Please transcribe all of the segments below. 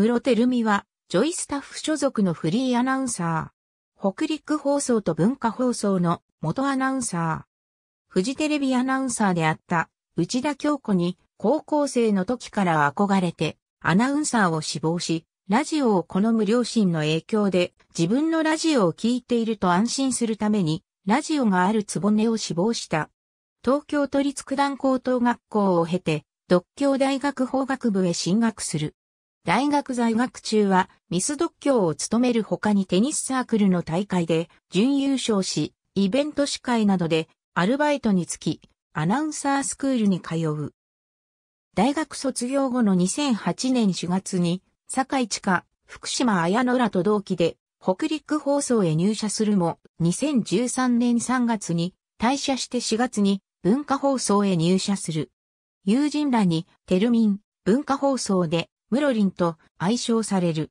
室照美は、ジョイスタッフ所属のフリーアナウンサー。北陸放送と文化放送の元アナウンサー。フジテレビアナウンサーであった内田京子に高校生の時から憧れてアナウンサーを志望し、ラジオを好む両親の影響で自分のラジオを聴いていると安心するためにラジオがあるつぼねを志望した。東京都立九段高等学校を経て、独協大学法学部へ進学する。大学在学中はミス独協を務める他にテニスサークルの大会で準優勝し、イベント司会などでアルバイトにつき、アナウンサースクールに通う。大学卒業後の2008年4月に坂井千佳、福島綾野らと同期で、北陸放送へ入社するも、2013年3月に退社して4月に文化放送へ入社する。友人らに、テルミン、文化放送で、ムロリンと愛称される。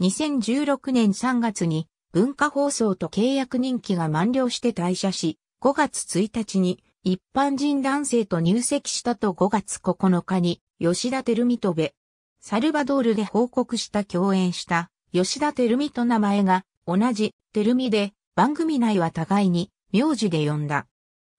2016年3月に文化放送と契約任期が満了して退社し、5月1日に一般人男性と入籍したと5月9日に吉田照美とべ、サルバドールで報告した共演した吉田照美と名前が同じ照美で番組内は互いに名字で呼んだ。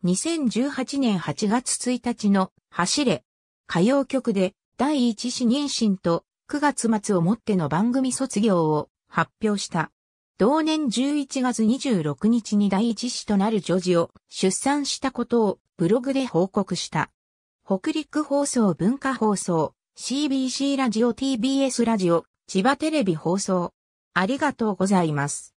2018年8月1日の走れ歌謡曲で第一子妊娠と9月末をもっての番組卒業を発表した。同年11月26日に第一子となる女児を出産したことをブログで報告した。北陸放送文化放送 CBC ラジオ TBS ラジオ、千葉テレビ放送。ありがとうございます。